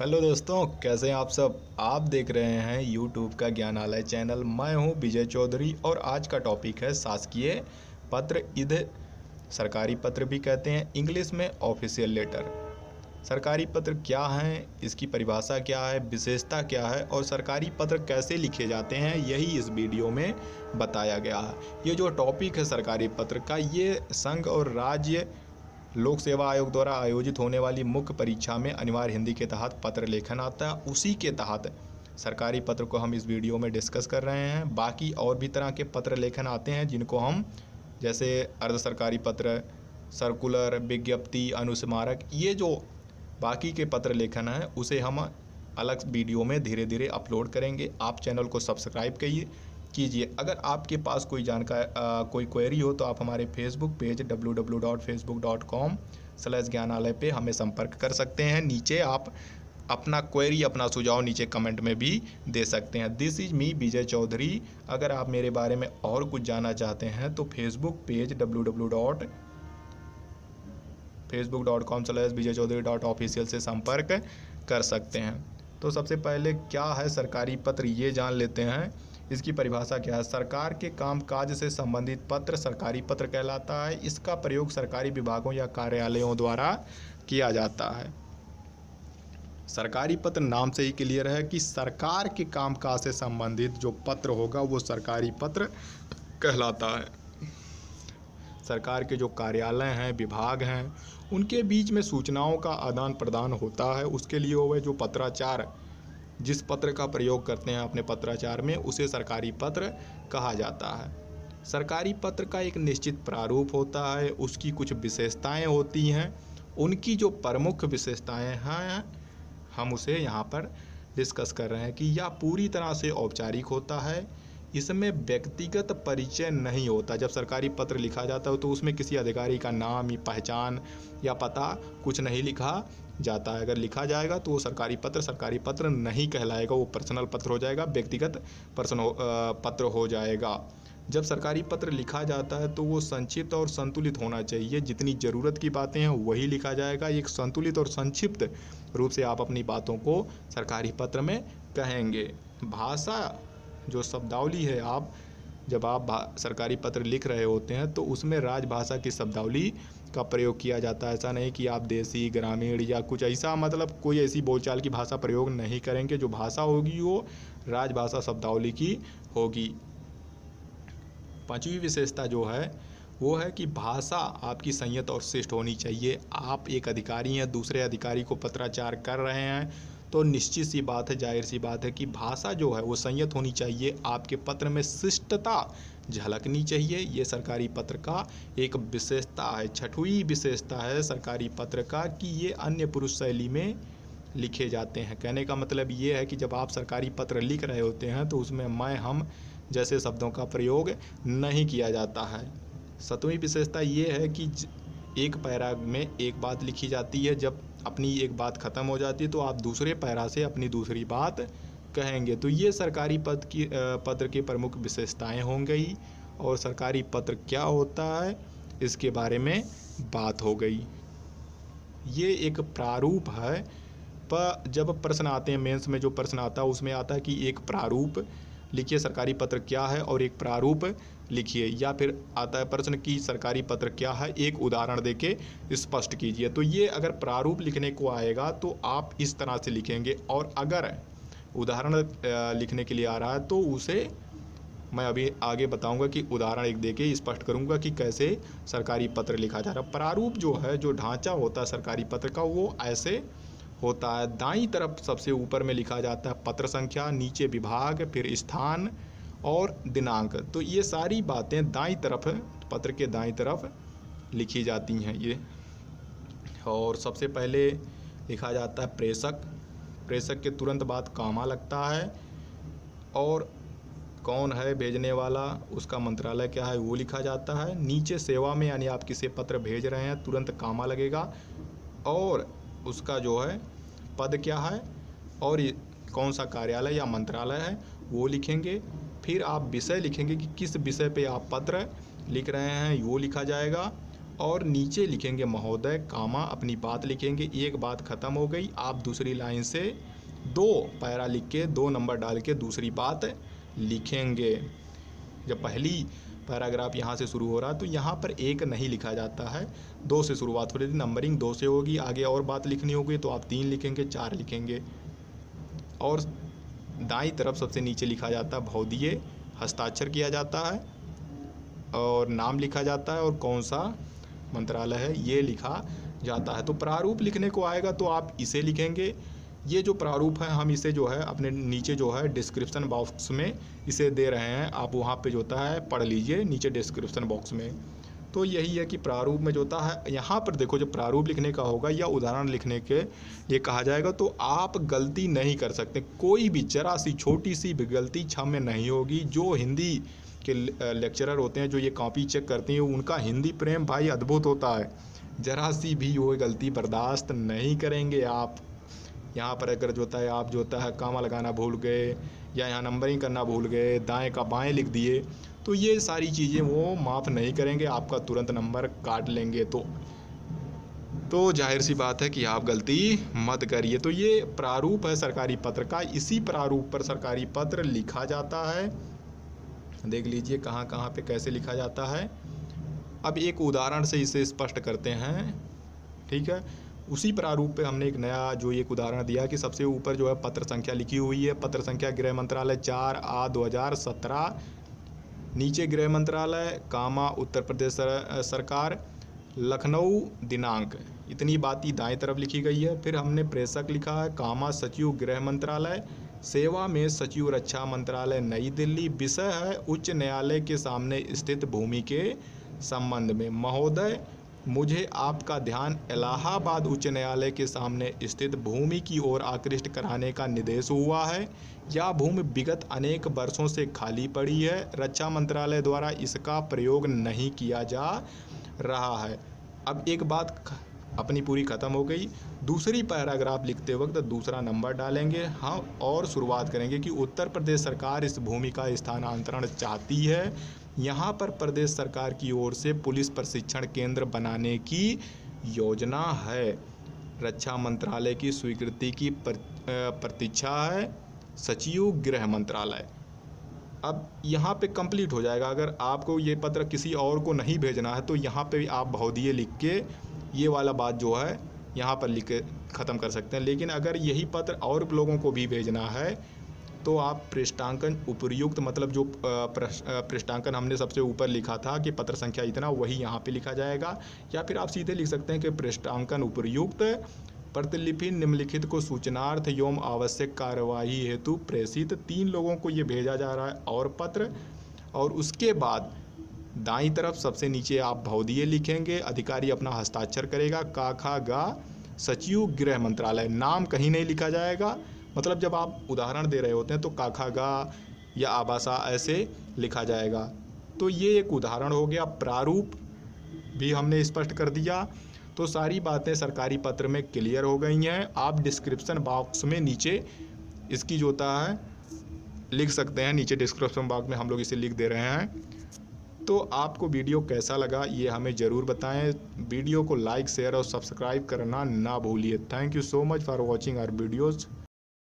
Hello दोस्तों, कैसे हैं आप सब? आप देख रहे हैं यूट्यूब का ज्ञानालय चैनल। मैं हूँ विजय चौधरी और आज का टॉपिक है शासकीय पत्र। इध सरकारी पत्र भी कहते हैं, इंग्लिश में ऑफिशियल लेटर। सरकारी पत्र क्या हैं? इसकी परिभाषा क्या है? विशेषता क्या है? और सरकारी पत्र कैसे लिखे जाते हैं? यही इस वीडियो में बताया गया है। ये जो टॉपिक है सरकारी पत्र का, ये संघ और राज्य लोक सेवा आयोग द्वारा आयोजित होने वाली मुख्य परीक्षा में अनिवार्य हिंदी के तहत पत्र लेखन आता है। उसी के तहत सरकारी पत्र को हम इस वीडियो में डिस्कस कर रहे हैं। बाकी और भी तरह के पत्र लेखन आते हैं, जिनको हम, जैसे अर्ध सरकारी पत्र, सर्कुलर, विज्ञप्ति, अनुस्मारक, ये जो बाकी के पत्र लेखन हैं, उसे हम अलग वीडियो में धीरे धीरे अपलोड करेंगे। आप चैनल को सब्सक्राइब करिए। कीजिए। अगर आपके पास कोई जानकारी कोई क्वेरी हो तो आप हमारे फेसबुक पेज www.facebook.com स्लैश ज्ञानालय पे हमें संपर्क कर सकते हैं। नीचे आप अपना क्वेरी अपना सुझाव नीचे कमेंट में भी दे सकते हैं। This is me Vijay Chaudhary अगर आप मेरे बारे में और कुछ जानना चाहते हैं तो Facebook page W W dot Facebook dot com slash Vijay Chaudhary dot official से संपर्क कर सकते हैं। तो सबसे पहले क्या है सरकारी पत्र, ये जान लेते हैं। इसकी परिभाषा क्या है? सरकार के कामकाज से संबंधित पत्र सरकारी पत्र कहलाता है। इसका प्रयोग सरकारी विभागों या कार्यालयों द्वारा किया जाता है। सरकारी पत्र नाम से ही क्लियर है कि सरकार के कामकाज से संबंधित जो पत्र होगा, वो सरकारी पत्र कहलाता है। सरकार के जो कार्यालय हैं, विभाग हैं, उनके बीच में सूचनाओं का आदान प्रदान होता है। उसके लिए वह जो पत्राचार जिस पत्र का प्रयोग करते हैं अपने पत्राचार में, उसे सरकारी पत्र कहा जाता है। सरकारी पत्र का एक निश्चित प्रारूप होता है, उसकी कुछ विशेषताएँ होती हैं। उनकी जो प्रमुख विशेषताएँ हैं, हम उसे यहाँ पर डिस्कस कर रहे हैं कि यह पूरी तरह से औपचारिक होता है। इसमें व्यक्तिगत परिचय नहीं होता। जब सरकारी पत्र लिखा जाता है तो उसमें किसी अधिकारी का नाम या पहचान या पता कुछ नहीं लिखा जाता है। अगर लिखा जाएगा तो वो सरकारी पत्र सरकारी पत्र नहीं कहलाएगा, वो पर्सनल पत्र हो जाएगा, व्यक्तिगत पर्सन पत्र हो जाएगा। जब सरकारी पत्र लिखा जाता है तो वो संक्षिप्त और संतुलित होना चाहिए। जितनी ज़रूरत की बातें हैं, वही लिखा जाएगा। एक संतुलित और संक्षिप्त रूप से आप अपनी बातों को सरकारी पत्र में कहेंगे। भाषा जो शब्दावली है आप, जब आप सरकारी पत्र लिख रहे होते हैं तो उसमें राजभाषा की शब्दावली का प्रयोग किया जाता है। ऐसा नहीं कि आप देसी, ग्रामीण या कुछ ऐसा मतलब कोई ऐसी बोलचाल की भाषा प्रयोग नहीं करेंगे। जो भाषा होगी, वो राजभाषा शब्दावली की होगी। पांचवी विशेषता जो है, वो है कि भाषा आपकी संयत और शिष्ट होनी चाहिए। आप एक अधिकारी हैं, दूसरे अधिकारी को पत्राचार कर रहे हैं तो निश्चित सी बात है, ज़ाहिर सी बात है कि भाषा जो है, वो संयत होनी चाहिए। आपके पत्र में शिष्टता झलकनी चाहिए। ये सरकारी पत्र का एक विशेषता है छठवीं विशेषता है सरकारी पत्र का कि ये अन्य पुरुष शैली में लिखे जाते हैं। कहने का मतलब ये है कि जब आप सरकारी पत्र लिख रहे होते हैं तो उसमें मैं, हम जैसे शब्दों का प्रयोग नहीं किया जाता है। सतवीं विशेषता ये है कि एक पैरा में एक बात लिखी जाती है, जब अपनी एक बात ख़त्म हो जाती है तो आप दूसरे पैरा से अपनी दूसरी बात कहेंगे। तो ये सरकारी पद की पत्र की प्रमुख विशेषताएँ हों गई और सरकारी पत्र क्या होता है, इसके बारे में बात हो गई। ये एक प्रारूप है। पर जब प्रश्न आते हैं, मेंस में जो प्रश्न आता है, उसमें आता है कि एक प्रारूप लिखिए सरकारी पत्र क्या है और एक प्रारूप लिखिए, या फिर आता है प्रश्न कि सरकारी पत्र क्या है, एक उदाहरण देके स्पष्ट कीजिए। तो ये अगर प्रारूप लिखने को आएगा तो आप इस तरह से लिखेंगे। और अगर उदाहरण लिखने के लिए आ रहा है तो उसे मैं अभी आगे बताऊँगा कि उदाहरण एक देके स्पष्ट करूँगा कि कैसे सरकारी पत्र लिखा जा रहा प्रारूप जो है, जो ढांचा होता है सरकारी पत्र का, वो ऐसे होता है। दाई तरफ़ सबसे ऊपर में लिखा जाता है पत्र संख्या, नीचे विभाग, फिर स्थान और दिनांक। तो ये सारी बातें दाई तरफ़, पत्र के दाई तरफ़ लिखी जाती हैं ये। और सबसे पहले लिखा जाता है प्रेषक। प्रेषक के तुरंत बाद कामा लगता है। और कौन है भेजने वाला, उसका मंत्रालय क्या है वो लिखा जाता है। नीचे सेवा में यानी आप किसे पत्र भेज रहे हैं, तुरंत कामा लगेगा। और उसका जो है, पद क्या है और कौन सा कार्यालय या मंत्रालय है, वो लिखेंगे। फिर आप विषय लिखेंगे कि किस विषय पे आप पत्र लिख रहे हैं, वो लिखा जाएगा। और नीचे लिखेंगे, महोदय, कामा, अपनी बात लिखेंगे, एक बात ख़त्म हो गई, आप दूसरी लाइन से दो पैरा लिख के, दो नंबर डाल के दूसरी बात लिखेंगे। जब पहली पैराग्राफ यहाँ से शुरू हो रहा है तो यहाँ पर एक नहीं लिखा जाता है। दो से शुरुआत हो रही थी, नंबरिंग दो से होगी, आगे और बात लिखनी होगी तो आप तीन लिखेंगे, चार लिखेंगे। और दाई तरफ़ सबसे नीचे लिखा जाता है भौदीय हस्ताक्षर किया जाता है, और नाम लिखा जाता है, और कौन सा मंत्रालय है, ये लिखा जाता है। तो प्रारूप लिखने को आएगा तो आप इसे लिखेंगे ये जो प्रारूप है, हम इसे जो है, अपने नीचे जो है डिस्क्रिप्शन बॉक्स में इसे दे रहे हैं। आप वहाँ पे जो होता है, पढ़ लीजिए नीचे डिस्क्रिप्शन बॉक्स में। तो यही है कि प्रारूप में जो होता है, यहाँ पर देखो जो प्रारूप लिखने का होगा या उदाहरण लिखने के लिए कहा जाएगा तो आप गलती नहीं कर सकते। कोई भी जरा सी छोटी सी भी गलती क्षम नहीं होगी। जो हिंदी के लेक्चरर होते हैं, जो ये कॉपी चेक करते हैं, उनका हिंदी प्रेम भाई अद्भुत होता है। ज़रा सी भी वो गलती बर्दाश्त नहीं करेंगे आप। यहाँ पर अगर जो होता है, आप जो होता है, कामा लगाना भूल गए या यहाँ नंबरिंग करना भूल गए, दाएँ का बाएँ लिख दिए तो ये सारी चीज़ें वो माफ़ नहीं करेंगे, आपका तुरंत नंबर काट लेंगे तो। तो ज़ाहिर सी बात है कि आप गलती मत करिए। तो ये प्रारूप है सरकारी पत्र का, इसी प्रारूप पर सरकारी पत्र लिखा जाता है। देख लीजिए कहाँ कहाँ पे कैसे लिखा जाता है। अब एक उदाहरण से इसे स्पष्ट करते हैं। ठीक है? उसी प्रारूप पे हमने एक नया जो एक उदाहरण दिया कि सबसे ऊपर जो है पत्र संख्या लिखी हुई है। पत्र संख्या गृह मंत्रालय चार आ दो हज़ार सत्रह नीचे गृह मंत्रालय कामा उत्तर प्रदेश सर, सरकार लखनऊ दिनांक। इतनी बात ही दाएँ तरफ़ लिखी गई है। फिर हमने प्रेषक लिखा है कामा सचिव गृह मंत्रालय सेवा में सचिव रक्षा मंत्रालय नई दिल्ली विषय है उच्च न्यायालय के सामने स्थित भूमि के संबंध में। महोदय मुझे आपका ध्यान इलाहाबाद उच्च न्यायालय के सामने स्थित भूमि की ओर आकृष्ट कराने का निर्देश हुआ है। यह भूमि विगत अनेक वर्षों से खाली पड़ी है। रक्षा मंत्रालय द्वारा इसका प्रयोग नहीं किया जा रहा है। अब एक बात अपनी पूरी ख़त्म हो गई। दूसरी पैराग्राफ लिखते वक्त दूसरा नंबर डालेंगे। हाँ और शुरुआत करेंगे कि उत्तर प्रदेश सरकार इस भूमि का स्थानांतरण चाहती है। यहाँ पर प्रदेश सरकार की ओर से पुलिस प्रशिक्षण केंद्र बनाने की योजना है। रक्षा मंत्रालय की स्वीकृति की प्रतीक्षा है। सचिव गृह मंत्रालय। अब यहाँ पे कंप्लीट हो जाएगा। अगर आपको ये पत्र किसी और को नहीं भेजना है तो यहाँ पे आप बहुदिए लिख के ये वाला बात जो है, यहाँ पर लिख के ख़त्म कर सकते हैं। लेकिन अगर यही पत्र और लोगों को भी भेजना है तो आप पृष्ठांकन उपयुक्त मतलब जो पृष्ठांकन हमने सबसे ऊपर लिखा था कि पत्र संख्या इतना, वही यहाँ पे लिखा जाएगा। या फिर आप सीधे लिख सकते हैं कि पृष्ठांकन उपयुक्त, प्रतिलिपि निम्नलिखित को सूचनार्थ एवं आवश्यक कार्यवाही हेतु प्रेषित तीन लोगों को ये भेजा जा रहा है, और पत्र। और उसके बाद दाई तरफ़ सबसे नीचे आप भौदीय लिखेंगे, अधिकारी अपना हस्ताक्षर करेगा का खा गा, सचिव गृह मंत्रालय, नाम कहीं नहीं लिखा जाएगा। मतलब जब आप उदाहरण दे रहे होते हैं तो काखा गा या आबासा ऐसे लिखा जाएगा। तो ये एक उदाहरण हो गया, प्रारूप भी हमने स्पष्ट कर दिया। तो सारी बातें सरकारी पत्र में क्लियर हो गई हैं। आप डिस्क्रिप्शन बॉक्स में नीचे इसकी जो होता है, लिख सकते हैं। नीचे डिस्क्रिप्शन बॉक्स में हम लोग इसे लिख दे रहे हैं। तो आपको वीडियो कैसा लगा, ये हमें ज़रूर बताएँ। वीडियो को लाइक, शेयर और सब्सक्राइब करना ना भूलिए। Thank you so much for watching our videos.